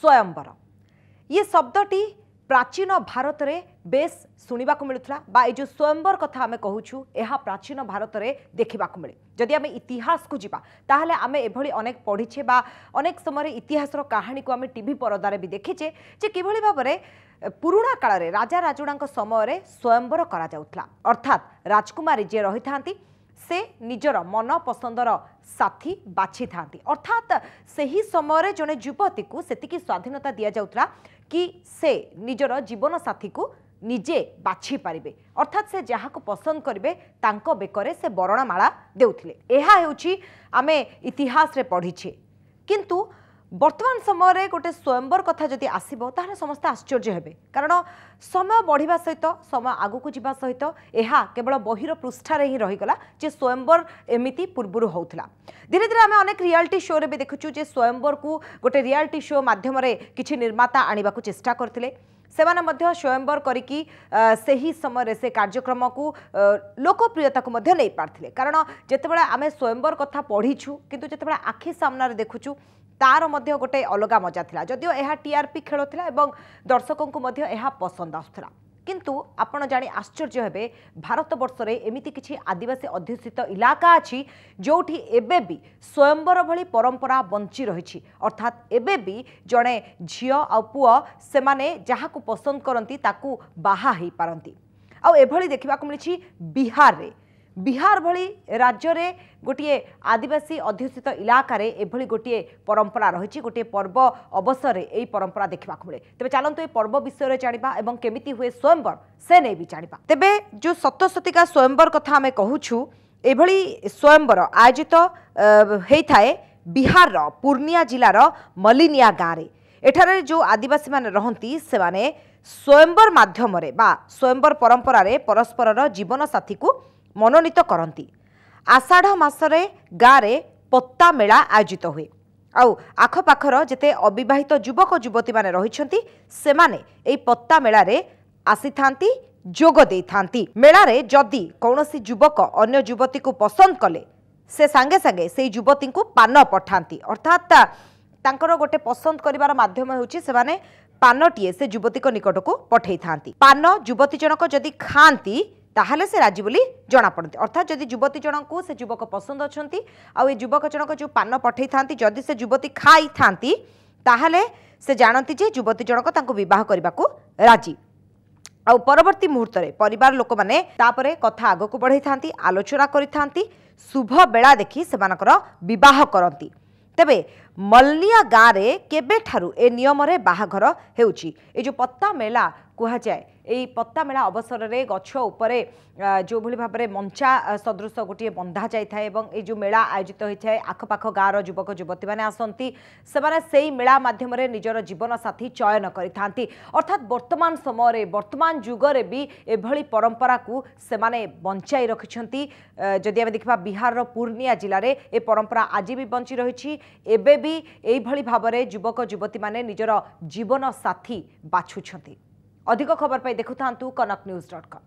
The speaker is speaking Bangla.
ସ୍ୱୟମ୍ବର ଇଏ ଶବ୍ଦଟି ପ୍ରାଚୀନ ଭାରତରେ ବେଶ୍ ଶୁଣିବାକୁ ମିଳୁଥିଲା ବା ଏ ଯେଉଁ ସ୍ୱୟମ୍ବର କଥା ଆମେ କହୁଛୁ ଏହା ପ୍ରାଚୀନ ଭାରତରେ ଦେଖିବାକୁ ମିଳେ ଯଦି ଆମେ ଇତିହାସକୁ ଯିବା ତାହେଲେ ଆମେ ଏଭଳି ଅନେକ ପଢ଼ିଛେ ବା ଅନେକ ସମୟରେ ଇତିହାସର କାହାଣୀକୁ ଆମେ ଟିଭି ପରଦାରେ ବି ଦେଖିଛେ ଯେ କିଭଳି ଭାବରେ ପୁରୁଣା କାଳରେ ରାଜା ରାଜୁଡ଼ାଙ୍କ ସମୟରେ ସ୍ୱୟମ୍ବର କରାଯାଉଥିଲା ଅର୍ଥାତ୍ ରାଜକୁମାରୀ ଯିଏ ରହିଥାନ୍ତି ସେ ନିଜର ମନ ପସନ୍ଦର ସାଥି ବାଛିଥାନ୍ତି ଅର୍ଥାତ୍ ସେହି ସମୟରେ ଜଣେ ଯୁବତୀକୁ ସେତିକି ସ୍ୱାଧୀନତା ଦିଆଯାଉଥିଲା କି ସେ ନିଜର ଜୀବନସାଥୀକୁ ନିଜେ ବାଛିପାରିବେ ଅର୍ଥାତ୍ ସେ ଯାହାକୁ ପସନ୍ଦ କରିବେ ତାଙ୍କ ବେକରେ ସେ ବରଣମାଳା ଦେଉଥିଲେ ଏହା ହେଉଛି ଆମେ ଇତିହାସରେ ପଢ଼ିଛେ କିନ୍ତୁ বর্তমান সময়ের গোটে স্বয়ম্বর কথা যদি আসব তাহলে সমস্ত আশ্চর্য হবে কারণ সময় বড়া সহ সময় আগুক যা সহ এহা কেবল বহির পৃষ্ঠার হি রহিগলা যে স্বয়ম্বর এমিতি পূর্বর হোলা ধীরে ধীরে আমি অনেক রিয়ালিটি শো রে দেখুছু যে স্বয়ম্বর কু গোটে রিয়ালিটি শো মাধ্যমে কিছু নির্মাতা আনবা চেষ্টা করলে ସେମାନେ ମଧ୍ୟ ସ୍ୱୟଂବର କରିକି ସେହି ସମୟରେ ସେ କାର୍ଯ୍ୟକ୍ରମକୁ লোকপ্রিয়তা ମଧ୍ୟ ନେଇପାରିଥିଲେ କାରଣ ଯେତେବେଳେ ଆମେ ସ୍ୱୟଂବର କଥା ପଢ଼ିଛୁ କିନ୍ତୁ ଯେତେବେଳେ ଆଖି ସାମ୍ନାରେ ଦେଖୁଛୁ তার মধ্যে গোটে অলগা মজা লা যদিও এ টিআরপি খেল লা এবং দর্শকঙ্কু মধ্য এহা পসন্দ আসুলা কিন্তু আপনার জাঁ আশ্চর্য হবে ভারতবর্ষে এমিতি কিছু আদিবাসী অধ্যুষিত ইলাকা আছে যেটি এবেবি স্বয়ম্বর ভি পরম্পরা বঞ্চি রয়েছে অর্থাৎ এবেবি জনে ঝিও আপুয় সেমানে যাহাকু পসন্দ করতে তাকু বাহা হয়ে পারতি আভি দেখা মিছে বিহারে ବିହାର ଭଳି ରାଜ୍ୟରେ ଗୋଟିଏ ଆଦିବାସୀ ଅଧ୍ୟୁଷିତ ଇଲାକାରେ ଏଭଳି ଗୋଟିଏ ପରମ୍ପରା ରହିଛି ଗୋଟିଏ ପର୍ବ ଅବସରରେ ଏହି ପରମ୍ପରା ଦେଖିବାକୁ ମିଳେ ତେବେ ଚାଲନ୍ତୁ ଏ ପର୍ବ ବିଷୟରେ ଜାଣିବା ଏବଂ କେମିତି ହୁଏ ସ୍ୱୟଂବର ସେ ନେଇ ବି ଜାଣିବା ତେବେ ଯେଉଁ ସତଶତିକା ସ୍ୱୟଂବର କଥା ଆମେ କହୁଛୁ ଏଭଳି ସ୍ୱୟଂବର ଆୟୋଜିତ ହୋଇଥାଏ ବିହାରର ପୂର୍ଣ୍ଣିଆ ଜିଲ୍ଲାର ମଲିନିଆ ଗାଁରେ ଏଠାରେ ଯେଉଁ ଆଦିବାସୀମାନେ ରହନ୍ତି ସେମାନେ ସ୍ୱୟଂବର ମାଧ୍ୟମରେ ବା ସ୍ୱୟଂବର ପରମ୍ପରାରେ ପରସ୍ପରର ଜୀବନସାଥୀକୁ ମନୋନୀତ କରନ୍ତି ଆଷାଢ଼ ମାସରେ ଗାଁରେ ପତ୍ତା ମେଳା ଆୟୋଜିତ ହୁଏ ଆଉ ଆଖପାଖର ଯେତେ ଅବିବାହିତ ଯୁବକ ଯୁବତୀମାନେ ରହିଛନ୍ତି ସେମାନେ ଏହି ପତ୍ତା ମେଳାରେ ଆସିଥାନ୍ତି ଯୋଗ ଦେଇଥାନ୍ତି ମେଳାରେ ଯଦି କୌଣସି ଯୁବକ ଅନ୍ୟ ଯୁବତୀକୁ ପସନ୍ଦ କଲେ ସେ ସାଙ୍ଗେ ସାଙ୍ଗେ ସେଇ ଯୁବତୀଙ୍କୁ ପାନ ପଠାନ୍ତି ଅର୍ଥାତ୍ ତାଙ୍କର ଗୋଟେ ପସନ୍ଦ କରିବାର ମାଧ୍ୟମ ହେଉଛି ସେମାନେ ପାନଟିଏ ସେ ଯୁବତୀଙ୍କ ନିକଟକୁ ପଠାଇଥାନ୍ତି ପାନ ଯୁବତୀ ଜଣକ ଯଦି ଖାଆନ୍ତି তাহলে সে রাজি বলে জনাপড়তে অর্থাৎ যদি যুবতী জনক সে যুবক পছন্দ অনেক এই যুবক জনক যে পান পঠাই থাকে যদি সে যুবতী খাই থাকে তাহলে সে জাঁতি যে যুবতী জনক তা বহ করা রাজি আবর্তী মুহূর্তে পরিবার লোক মানে তাপরে কথা আগক বড়াই থাকে আলোচনা করে থাকে শুভ বেলা দেখি সে বিবাহ করতে তবে ମଲ୍ଲିଆ ଗାଁରେ କେବେଠାରୁ ଏ ନିୟମରେ ବାହାଘର ହେଉଛି ଏ ଯେଉଁ ପତ୍ତା ମେଳା କୁହାଯାଏ এই পত্তা মেলা অবসরের গছ উপরে যেভাবে ভাবে মঞ্চা সদৃশ গোটিয়ে বন্ধা যাই এবং এই যে মেলা আয়োজিত হয়ে আখপাখ গাঁর যুবক যুবতী মানে আসতে সে সেই মেলা মাধ্যমে নিজের জীবনসাথী চয়ন করে থাকে অর্থাৎ বর্তমান সময়ের বর্তমান যুগরে বি এভাবে পরম্পরা সে বঞ্চাই রাখিছেন যদি আমি দেখা বিহারের পূর্ণিয়া জেলার এ পরম্পরা আজি বি বঞ্চি রয়েছে এবে ବି ଏଇଭଳି ଭାବରେ ଯୁବକ ଯୁବତୀମାନେ ନିଜର ଜୀବନ ସାଥୀ ବାଛୁଛନ୍ତି ଅଧିକ ଖବର ପାଇଁ ଦେଖୁଥାନ୍ତୁ କନକ ନ୍ୟୁଜ୍ ଡଟ୍ କମ୍